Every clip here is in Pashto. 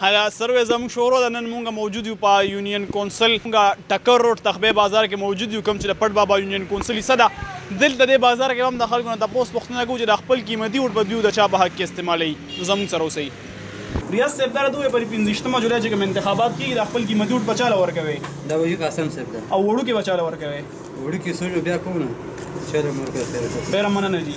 حیات سروې زموږ شورو ده نن مونږ موجود یو په یونین کونسل مونږ ټکر روډ تخبه بازار کې موجود یو کوم چې د پټ بابا یونین کونسل حصہ ده دلته د بازار کې هم د خلکو نه تاسو پوښتنه کوو چې د خپل قیمتي وډ په دیو د چا په حق کې استعمالوي نو زموږ سره اوسئ ریاض صاحب دا دوه پر 15مه جولای چې کوم انتخابات کیږي د خپل قیمتي وډ په چاله ورکوي دا وجه قاسم صاحب ده او وړو کې بچاله ورکوي وړو کې سوجو بیا کوونه چیرې مور کې خیر خیر مننه جی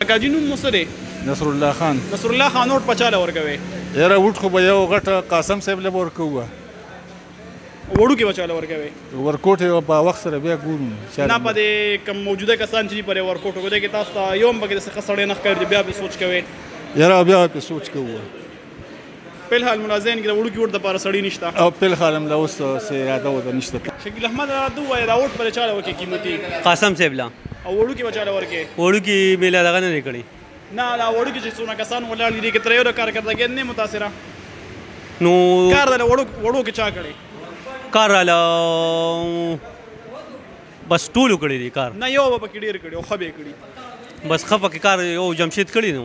اکاجی نوم مو څه دی. نصرالله خان. نصرالله خان اوټ په چا له ورکوې. یاره ووټ خو به یو غټ قاسم صاحب له به ورکوو. وړوکی به چا له ورکوې. ورکوټ یې په وخت سره بیا ګورو نو چا له. نه په دې کوم موجوده کسان چې دي پر ورکوټو کې دی کې تاسو ته یو هم پکې داسې ښه سړی نه ښکاري چې بیا پرې سوچ کوې. یاره بیا به پرې سوچ کوو. پلحال ملا زین کې د وړوکي ووټ لپاره سړی نشته او پلحال هم لا اوس څه اراده وته نشته شکیل احمد را دوه وایي دا ووټ پر چا له ورکې قیمتي قاسم صاحب لا او وړوکي به چا له ورکې وړوکي مې لا دغه نه دی کړی نه دا وړوکي چې څونه کسان ولاړ دي دې کې تر یو د کارکردګۍ نه متاثره نو کار د وړو کې چا کړی کار له بس ټولو کړی دی کار نه یو به پکې ډیر کړی او خبې کړی بس خپه کې کار یو جمشید کړی نو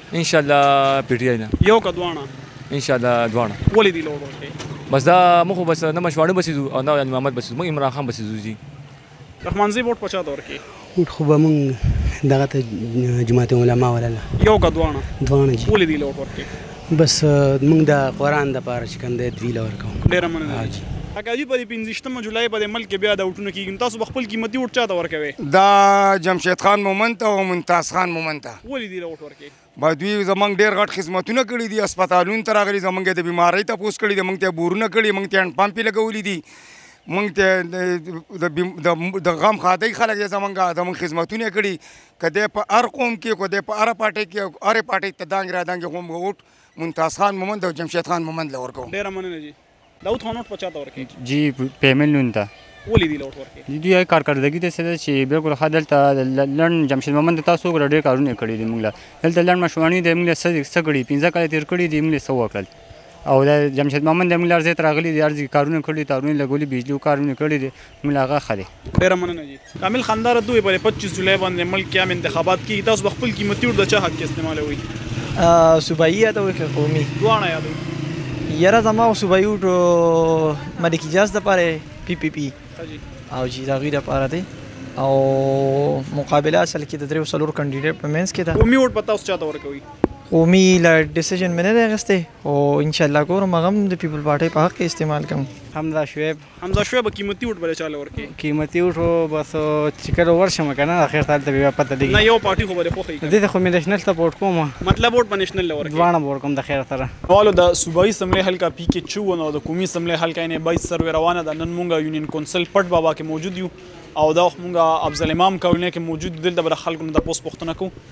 ان شاء الله پی ټی آی نه یو که دواړه ان شاء الله دواړه ولې دی لوړ ورکه بس دا مخ بس نه مشواړه بس دو او نه یعنی محمد بس مو عمران خان بس دوزی رحمان زی ووټ پچا دور کې ووټ خو به مونږ دغه ته جماعت علماء ولاله یو که دواړه دواړه جی ولې دی لوړ ورکه بس مونږ دا قران د پاره چې کوم دی دوی لور کوم ډیر مننه جی اګه جی په 15 جولای په ملک بیا دا وټونه کیږي تاسو خپل قیمتي وټ چاته ورکوي دا جمشید خان مومنت او ممتاز خان مومنت ولې دې راوټ ورکې ما دوی زمنګ ډیر غټ خدمتونه کړی دي هسپتالونو ته راغلي زمنګ د بیماری ته پوس کړی دي موږ ته بورونه کړی موږ ته هند پمپ لګولې دي موږ ته د غم خادای خلک دي زمنګ زمنګ خدمتونه کړی کده په هر قوم کې کده په هر پارټي کې هر پارټي ته دانګ را دانګ هم ووټ ممتاز خان مومند او جمشید خان مومند لور کوم ډیر مننه جی دا اوت نوټ پچا ته ورکې جی پیمنټ نون ته ولې دی لوټ ورکې دی دوی کارکردګي ته سره چې بالکل ښه دلته لړن جمشید محمد تاسو وګړه ډېر کارونه کړی دی موږ دلته لړن مشوانی دی موږ سره څه کړی 15 کال تیر کړی دی موږ سو وکړل او د جمشید محمد د موږ لار زیات راغلی دی ارزي کارونه کړی تارونه لګولي بجلی کارونه کړی دی ملا غا ښه دی. ډیره مننه جی کامل خان دا رد وی پر پچیس جولای باندې ملک کې عام انتخابات کیږي تاسو به خپل قیمتي اړ د چا حق کې استعمالوي صوبایي یادوي که قومي دواړه یادوي یاره زما خو صوبایي اډو ملک اجاز دپاره پي پي پي او چې د هغوی دپاره دی او مقابله اصل کې د دریو څلور کاندیډیټ په منځ کې ده قومي ووټ به تاسو چاته ورکوي قومي لا ډیسیژن مې نه دی اخیستی او انشاءالله ګورم هغه هم د پیپل پارټۍ په حق استعمال کوم حمزه شعیب حمزه شوه به قیمتي وټ بل چاله ورکي قیمتي وټو بس چې کله ورشم کنه اخر تل ته بیا پته لګي نه یو پارټي خو بل خو خي دې خو مې نېشنل سپورټ کوم مطلب وټ په نېشنل لور کې دوانه ور کوم د خیر سره والو د صوبایي سملې حلقه پی کې چو نو د قومي سملې حلقه نه بای سر روانه ده نن مونږه یونین کونسل پټ بابا کې موجود یو او دا مونږه افضل امام کولنه کې موجود دلته بر خلکو نه د پوس پښتنه کو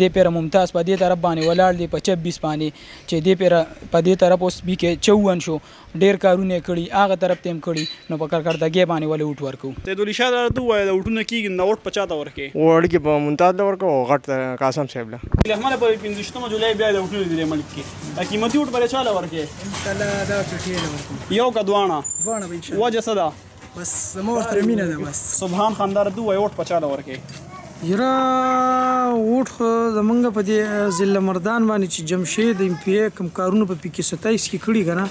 دې پېره ممتاز په دې طرف باندې ولاړ دې په چپ بیس باندې چې دې پېره په دې طرف اوس بي کې چوون شو ډېر کارونه یې کړي هغه طرف ته یې هم کړي نو په کرکردګۍ باندې ولې اوټ ورکوو. سیدولي شاه دا راته ووایه دا اوټونه کیږي نو دا اوټ په چا ته ورکې؟ و اړ کې په ممتاز له ورکوو او غټ ته قاسم صاحب له. لهمنه پر پنځه ویشتمه جولای بیا دا اوټونه دې ملک کې دا قیمتي اوټ به له چا له ورکې؟ انشاءالله دا چټې له ورکوو. یو که دواړه؟ دواړه به انشاءالله. وجه څه ده؟ بس زما ورته مینه ده بس سبحان خان دار دوه ووټ په چا د ورکې یرا ووټ خو زمونږ په دې ضلع مردان باندې چې جمشید ایم پی ای کم کارونه په پکې 27 کې کړي کنه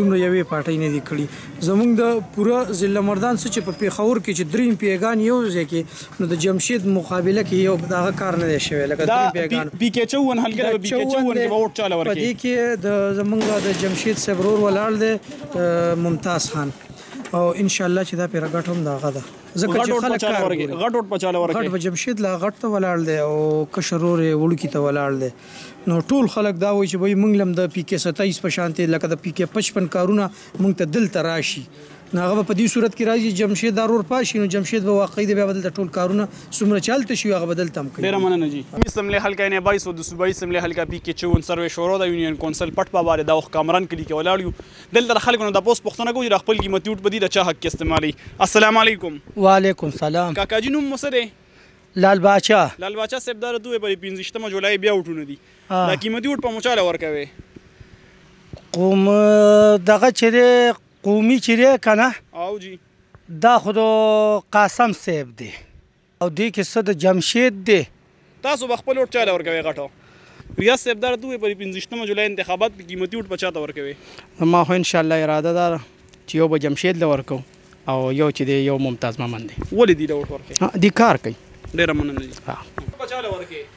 دومره یوې پارټۍ نه دي کړي زمونږ د پوره ضلع مردان څخه چې په پیښور کې چې درې ایم پی ایګان یو ځای کې نو د جمشید مقابله کې یو دغه کار نه دی شوی لکه درې ایم پی ایګان پی کې چون هلګره پی کې چون کې ووټ چاله ورکړي په دې کې د زمونږ د جمشید صبرور ولاړ دی ممتاز خان او ان شاء الله چې دا پیر غټ هم داغه ده ځکه چې خلک کار ورګي غټ وټ پچاله ورګي غټ بجمشید لا غټ ته ولاړ دی او کشرور وړکی ته ولاړ دی نو ټول خلک دا وایي چې وای مونږ لم د پی کې 27 په شانته لکه د پی کې 55 کارونه مونږ ته دل تراشي ناغه په دې صورت کې راځي جمشید دارور پاشي نو جمشید به واقعي د بیا بدل د ټول کارونه سمره چالت شي هغه بدل تم کوي ډیر مننه جی اسمبلی حلقه نه 22 د صوبایي اسمبلی حلقه پی کې 54 شورو د یونین کونسل پټ په بار دا وخت کامران کلی کې ولاړ یو دلته د خلکو نه د پوس پوښتنه کوو چې د خپل قیمتي ووټ په دې د چا حق کې استعمالي السلام علیکم وعلیکم سلام کاکا جی نوم مو څه دی لال باچا لال باچا صاحب دا دوه په 15 جولای بیا وټونه دي دا قیمتي وټ په مچاله ورکوي قوم دغه چې قومي چې کنه او جی دا خود قاسم صاحب دی او دې کې څه د جمشېد دې. تاسو به خپل اوټ چاله ورکوی غټو. ریاض صاحب دا راته ووایه په دې پنځه ویشت مه جولای انتخاباتو کې قیمتي اوټ به چاته ورکوې. زما خو ان شاءالله اراده دا ده چې یو به جمشید له ورکو او یو چې دی یو ممتاز ممن دی. ولې دی له اوټ ورکوې. دی کار کوي. ډیره مننه جی. ها. اوټ به چاله ورکوې.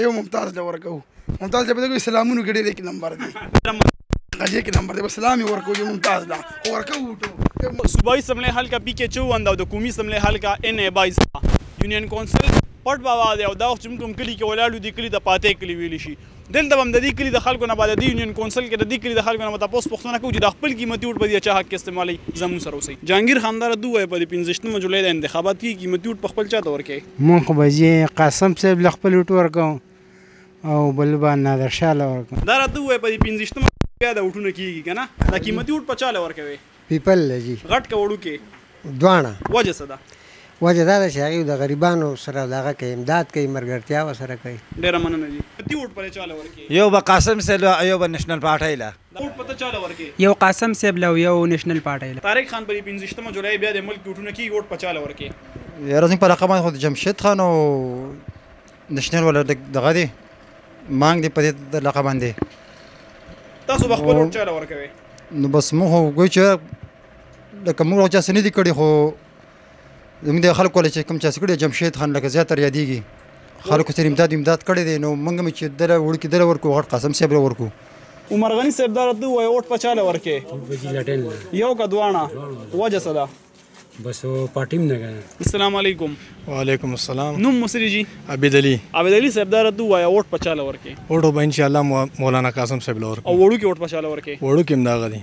ایو ممتاز له ورکو ممتاز له دغه سلامونو کې ډېر یک نمبر دی غزې کې نمبر دی بس سلام ورکو یو ممتاز لا ورکو ټو صوبایي سملې حل کا پی کې چو اند د قومي سملې حل کا ان ای بایز یونین کونسل پټ بابا دی او دا وخت موږ کوم کلی کې ولاړو دی کلی د پاتې کلی ویل شي دلته هم د دې کلی د خلکو نه بعد د یونین کونسل کې د دې کلی د خلکو نه متاسو پښتنه کوي چې د خپل قیمتي وټ په دې چا حق استعمالي زمون سره اوسي جهانگیر خاندار دوه په 15 مې جولای د انتخابات کې قیمتي وټ په خپل چاته ورکه مونږ خو به ځي قاسم صاحب له خپل وټ ورکو او بل به نادر شاه له ورکو دا راته وای په دې پنځشتمه بیا د وټونه کیږي کنه دا قیمتي وټ په چاله ورکوي پیپل لږی غټ کوړو کې دواړه وجه څه ده وجه دا ده چې هغه د غریبانو سره دغه کوي امداد کوي مرګرتیا وسره کوي ډیره مننه دي تی وټ پر چاله ورکی یو به قاسم سره یو به نېشنل پارټۍ لا یو قاسم صیب له او یو نیشنل پارټۍ له. طارق خان په دې پنځویشتمه جولای بیا د ملک ټوټونه کیږي ووټ په چا له ورکې. یاره زموږ په علاقه باندې خو د جمشید خان او نشنل ولا دغه دی مانګ دی په دې علاقه باندې تاسو به خپل ووټ چاله ورکوي نو بس موږ وګورو چې لکه موږ چا سنې دي کړي خو زموږ د خلکو له چې کوم چاسې کړی جمشید خان لکه زیاتره یادېږي خلکو سره امداد امداد کړی دی نو موږ هم چې دله وړوکي دله ورکو غټ قاسم صاحب له ورکو عمر غنی صاحب دا راته ووایه اوټ په چا له ورکې یو که دواړه وجه څه ده بس پارټیم نه غواړم السلام علیکم وعلیکم السلام نوم مصری جی عبید علی عبید علی صاحب دار دوه یا ووټ پچاله ورکې ووټ به ان شاء الله مولانا قاسم صاحب لور او وړو کې ووټ پچاله ورکې وړو کې مداغه دي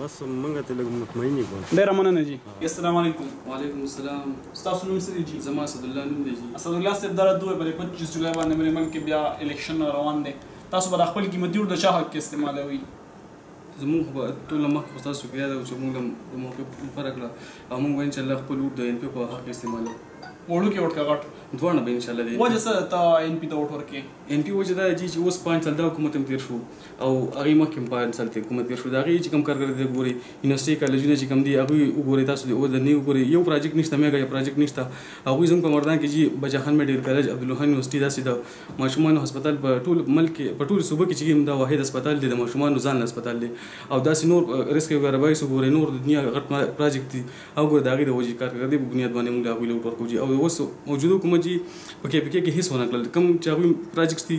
بس منګه ته لګ مطمئنی کو ډیر مننه جی السلام علیکم وعلیکم السلام تاسو نوم څه دی جی زما اسد الله نوم دی جی اسد الله صاحب دره دوه پر 25 جولای باندې ملي ملک کې بیا الیکشن روان دی تاسو به خپل قیمتي ور د چا حق استعمالوي زموږ خو ټول مخ خو تاسو بیا د چې موږ د موقع فرق کړه او موږ ان شاء الله خپل ووټ د ان پی په حق استعمالو وړو کې وټ کا غټ دوه نه به ان شاء الله دې وجه سره ته ان پی ته وټ ورکې ان پی وجه دا چې اوس پنځه سال دا حکومت هم تیر شو او هغه مخکې هم په مثال تیر کومه تیر شو دا هغه چې کم کارګر دي ګوري یونیورسيټي کالجونه چې کم دي هغه وګوري تاسو دې او د نیو ګوري یو پروجیکټ نشته میګا یا پروجیکټ نشته هغه زم په مردان کې جی بچا خان میډیکل کالج عبدالوهان یونیورسيټي داسې د ماشومان هسپتال په ټول ملک کې په ټول صوبه کې چې دا واحد هسپتال دی د ماشومان ځان له هسپتال دی او داسې نور ریسک یو غربای سو ګوري نور د دنیا غټ پروجیکټ دي او ګور دا غي د وجې کارګر دي بنیاد باندې موږ هغه لوټ ورکو جی او اوس موجوده کوم جی په کې په کې هیڅ ونه کړل کم چې هغه پروجیکټ دي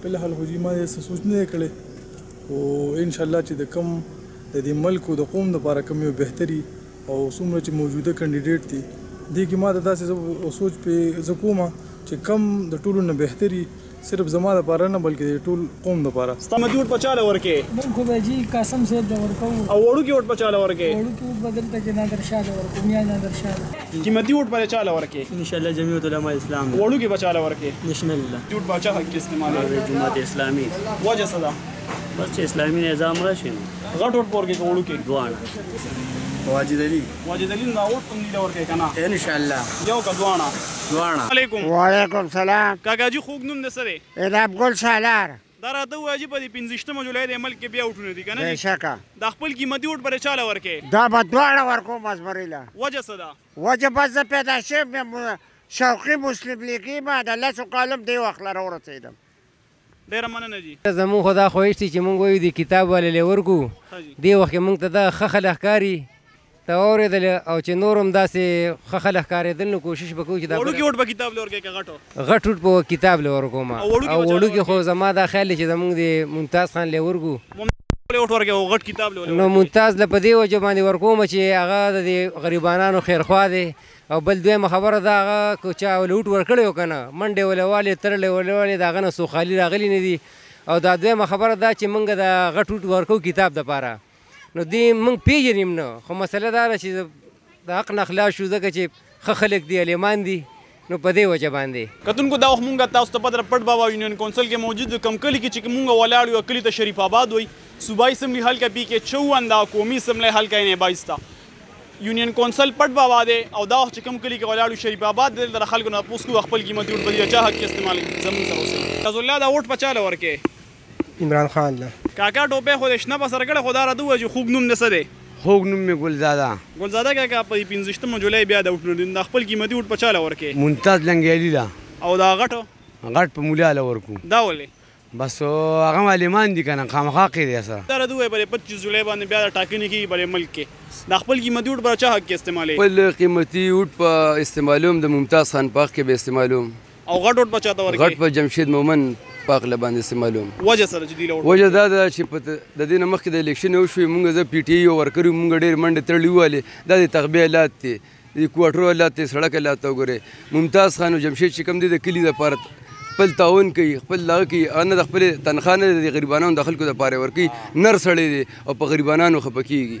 په الحال خو جی ما یې څه سوچ نه کړی او ان شاء الله چې د کم د دې ملک او د قوم لپاره کوم یو بهتري او څومره چې موجوده کاندیدټ دي دې کې ما ته داسې سوچ په زکوما چې کم د ټولو نه بهتري صرف زما لپاره نه بلکې د ټول قوم لپاره ستمه جوړ پچاله ورکه بل خو به جی قاسم صاحب د ورکو او وړو کې وټ پچاله ورکه وړو کې بدل ته کې نادر شاه د ورکو میا نادر شاه قیمتی ووټ به چاله ورکې ان شاء الله جمعیت علماء اسلام له وړو کې به چاله ورکې نشنل له جوړ باچا حق کې استعمال دی جماعت اسلامي وجه څه ده بس چې اسلامي نظام راشي نو غټ وټ پور کې وړو کې دواړه واجد علي واجد علي دا وټ کوم لیډر ورکې کنه ان شاء الله یو کا دواړه دواړه علیکم وعلیکم سلام کاکا جی خوګ نوم د سره الهاب ګل شالار دا راته ووایه چی په دی پنځه ویشتمه جولای دی ملک کی بیا وټونه دی کنه دی بشکه دا خپل قیمتی وټ به چاله ورکی دا به دواړه ورکوم بس بری له وجه څه ده وجه بس زه پیدا شویم بیا شوقی مسلم لیګی ما د لسو کالم دی وخت له راورسیدم ډیره مننه جی. زمونږ خو دا خواهش دی چی مونږ وایو دی کتاب والی له ورکو دی وخت کی مونږ ته دغه ښه خلک ښکاری ته واورېدل او چې نور هم داسې ښه خلک ښکارېدل نو کوشش به کوو چې دا وړوکي وټ به کتاب له ورکوې که غټ غټ وټ به کتاب له ورکوم او وړوکي خو زما دا خیال دی چې زموږ د ممتاز خان له ورکو نو ممتاز له په دې وجه باندې ورکوم چې هغه د غریبانانو خیرخوا دی او بل دویمه خبره دا هغه که چا لوټ ورکړی او که نه منډې ولوالې ترلې ولوالې د هغه نه څو خالي راغلي نه دي او دا دویمه خبره دا چې موږ د غټ وټ ورکو کتاب دپاره نو دی موږ پیژنیم نه خو مسله دا ده چې د حق نه خلاص شو ځکه چې ښه خلک دي علیمان دي نو په دې وجه باندې کتونکو دا وخت مونږ تاسو ته پدر پټ بابا یونین کونسل کې موجود کم کلی کې چې مونږ ولاړ یو کلی ته شریف آباد وای صوبایي سملی حلقه پی کې 54 دا قومي سملی حلقه نه بایستا یونین کونسل پټ بابا دی او دا وخت چې کم کلی کې ولاړ شریف آباد دل در خلکو نه پوسکو خپل قیمتي وټ په دې چا حق استعمال زمون سره اوسه تاسو الله دا وټ پچاله ورکه عمران خان ده. کاکا ټوپی خو دی شنه په سر کړی خو دا راته ووایه چی خوږ نوم دی څه دی. خوږ نوم می ګلزاده. ګلزاده کاکا په دی پنځویشتمه جولای بیا د وټنو دی نو دا خپل قیمتی وټ په چا له ورکی. ممتاز لنګیالی له. او دا غټ. غټ په ملا له ورکو. دا ولی. بس هغه هم عالمان دی کنه خامخا حق یی دی سره. دا راته ووایه په دی پچیس جولای باندی بیا د ټاکنی کیږی په دی ملک کی دا خپل قیمتی وټ به د چا حق کی استعمالوی. خپل قیمتی وټ به استعمالوم د ممتاز خان په حق کی به استعمالوم. او غټ وټ به چاته ورکې؟ غټ به جمشید مومن پاک له باندې څه معلوم. وجه څه ده چې دوی له وټ ورکوي؟ وجه دا ده چې په د دې نه مخکې د الیکشن وشوې مونږ زه پي ټي ای یو ورکر یو مونږ ډېرې منډې ترړې ووهلې دا د تغبیه الات دي د کواټرو الات دي سړک الات ته وګورئ ممتاز خان او جمشید چې کوم دي د کلي لپاره خپل تعاون کوي خپل دغه کوي هغه نه د خپلې تنخواه نه د غریبانانو د خلکو لپاره ورکوي نر سړی دی او په غریبانانو خفه کېږي.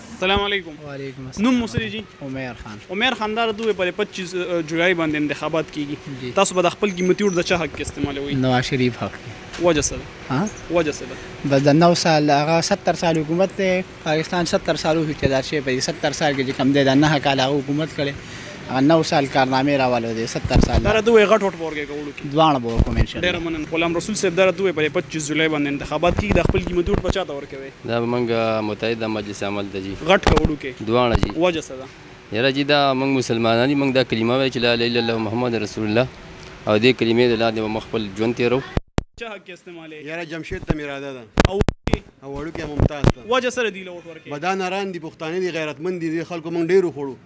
السلام علیکم وعلیکم السلام نوم مصری جی عمر خان عمر خان دار دوه پر 25 جولای باندې انتخابات کیږي تاسو به د خپل قیمتي ور د چا حق استعمالوي نواز شریف حق وجه سره ها وجه سره بس د 9 سال هغه 70 سال حکومت ته پاکستان 70 سال هو چې دار شي په 70 سال کې کم دی دا نه کال هغه حکومت کړي هغه 9 سال کارنامه راوالو دي 70 سال دا دوه غټ وټ ورګه کوړو دوه به کوم ان شاء الله ډیر مننه غلام رسول صاحب دا دوه پر 25 جولای باندې انتخابات کیږي د خپل قیمتي ور بچا تور کوي دا به موږ متحده مجلس عمل ته جی غټ که وړوکی دواړه جی وجه څه ده یاره جی دا موږ مسلمانان یو موږ دا کلمه وایو چې لا اله الا الله محمد رسول الله او دې کلمې د لاندې به موږ خپل ژوند تیرو چا حق استعماله یاره جمشید ته میراده ده او او وړوکی ممتاز ته وجه سره دی لوټ ورکه بدا نران دی پښتانه دی غیرتمند دی خلکو موږ ډیرو خوړو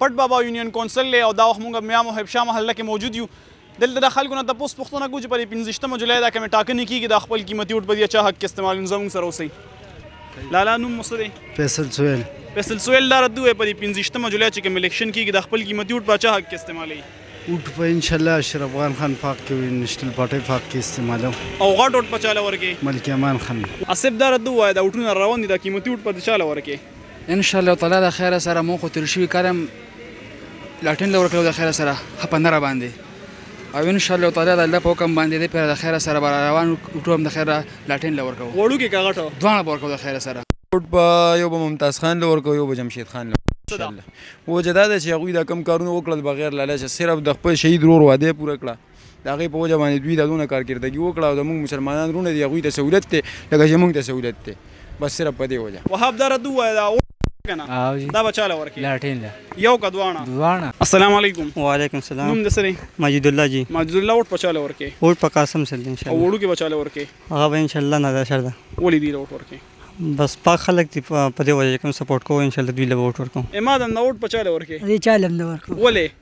پټ بابا یونین کونسل دی او دا وخت موږ میا محب شاه محله کې موجود یو دلته د خلکو نه تپوس پوښتنه کوو چې په دې پنځویشت مه جولای دا کومې ټاکنې کیږي دا خپل قیمتي وټ په دې چا حق کې استعمالوي نو زموږ سره اوسئ لالا نوم مو څه دی فیصل سویل فیصل سویل دا رد ووایه په دې پنځویشت مه جولای چې کوم الیکشن کیږي دا خپل قیمتي وټ په چا حق کې استعمالوي وټ په ان شاء الله اشرف افغان خان پاک کې وي نشتل پټي پاک کې استعمالو او غټ وټ په چاله ورکه ملک امان خان اسب دار دوه دا وټونه روان دي دا قیمتي وټ په چاله ورکه ان شاء الله تعالی د خیره سره مو خو تیر شوی کال هم لاټین له ورکړو د خیره سره خپه نه را باندې او ان شاء الله تعالی د الله په حکم باندې دې پر د خیره سره بار روان وټو هم د خیره لاټین لور کو وړو کې کاغټو دوه بار کو د خیره سره وټ په یو به ممتاز خان لور کو یو به جمشید خان لور ان شاء الله و جدا ده چې هغه د کم کارونه وکړل بغیر لاله چې صرف د خپل شهید رور واده پوره کړه د هغې په وجه باندې دوی دا دونه کارکردګي وکړه او د موږ مسلمانان رونه دي هغوی ته سهولت دی لکه چې موږ ته سهولت دی بس صرف په دې وجه. وهاب دا رد ووایه دا غوړ که نه دا به چاله ورکې لاټین له یو که دواړه دواړه السلام علیکم وعلیکم سلام نوم د سره ماجد الله جی ماجد الله وټ په چاله ورکې وټ په قاسم سره ان شاء الله وړو کې په چاله ورکې هغه به ان شاء الله نه دا شردا ولې دی وټ ورکې بس پاک خلک دی په دې وجه کوم سپورټ کوو ان شاء الله دوی له وټ ورکو اما د نوټ په چاله ورکې دې چاله نو ورکو ولې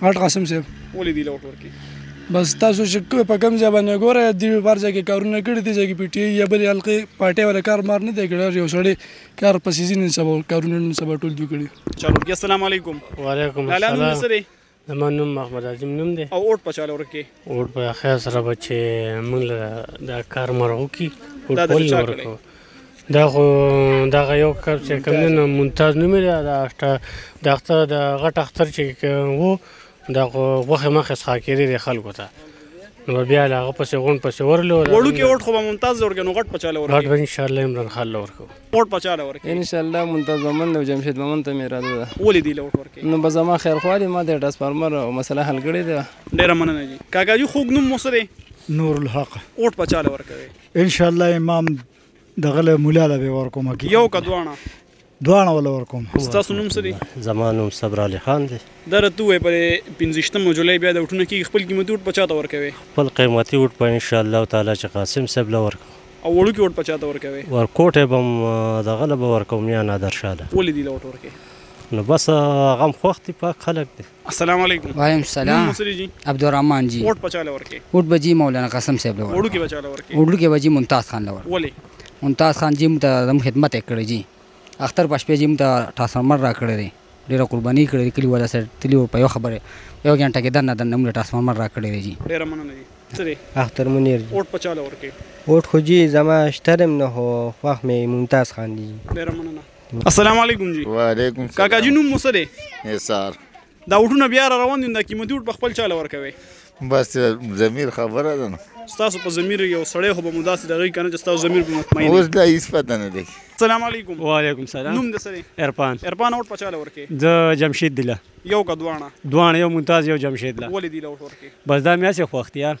غټ قاسم صاحب ولې دی لوټ ورکی بس تاسو چې په کوم ځای باندې ګوره دی بار ځای کې کارونه کړی دی ځای کې پټي یا بل حلقه پټي ولا کار مار نه دی کړی یو سړی کار په سیزن سبا کارونه نن سبا ټول دی کړی چلو ورګي السلام علیکم وعلیکم السلام لاله نوم سره زما نوم محمد عظیم نوم دی او اوټ په چالو ورکه اور په خیر سره به چې موږ له دا کار مرغ وکړي اور دا د پول چا نه کړی؟ ورکوه دا خو دغه یو کب چې کوم دی نو ممتاز نومې دی دا اخته د اختر د غټ اختر چې کوم وو دا خو غوښې مخې څښا کېدې دی خلکو ته نو بیا له هغه پسې غونډ پسې ورلو وړوکی اوټ خو به ممتاز لورګنو غټ پچاله غټ ورګي به انشاءالله عمران خان له ورکوو اوټ په چاله ورکې ان شاء الله منتظمن د جمشید ممن ته مې راځو ده ولې دی لوټ ورکې نو به زما خیر خو دې ما د ټرانسفارمر او مسله حل کړې ده ډیر مننه جی کاکا جی خوګ نوم مسره نور الحق اوټ په چاله ورکې ان شاء الله امام دغله مولا له ورکوم کی یو کدوانه دوانه ول ورکوم تاسو نوم څه دی زمانوم صبر علي خان دی درته وې په 15 جولای بیا د وټونه کې خپل قیمتي وټ په چاته ورکوي خپل قیمتي وټ په ان شاء الله تعالی چې قاسم صاحب لور او وړوکی وټ په چاته ورکوی. ورکوټی به هم دغه له به ورکوم یا نادر شاه له. ولی دی له وټ ورکی. نو بس هغه هم خوښ دی پاک خلک دی. السلام علیکم وعلیکم السلام نوم مو څه دی جی. عبدالرحمن جی. وټ په چا له ورکی. وټ به جی مولانا قاسم صاحب له ورکوم. وړوکی به چاله ورکی. وړوکی به جی ممتاز خان له ورکوم. ولی. ممتاز خان جی موږ ته زموږ خدمت یی کړی جی اختر په شپه جی موږ ته ټرانسفارمر راکړی دی. ډیره قربانی کړی کلی والا سره تلی او په یو خبره یو ګنټه کې دنه دنه مونږ ټرانسفارمر را کړی دی جی ډیره مننه جی څه دی اختر منیر جی اوټ پچاله ورکه اوټ خو جی زما شترم نه هو خوخ می ممتاز خان دی ډیره مننه السلام علیکم جی وعلیکم السلام کاکا جی نوم مو څه دی نثار دا اوټونه بیا را روان دي دا قیمتي اوټ په خپل چاله ورکوي بس ضمیر خبره ده نو ستاسو په ضمیر یو سړی خو به مو داسې دغه کنه چې ستاسو ضمیر به مطمئن اوس دا هیڅ پته نه دی السلام علیکم وعلیکم السلام نوم د سره عرفان عرفان اور پچاله ورکه د جمشید دله یو کا دوانه دوانه یو ممتاز یو جمشید لا ولې دی له ورکه بس دا مې اسه خوخت یار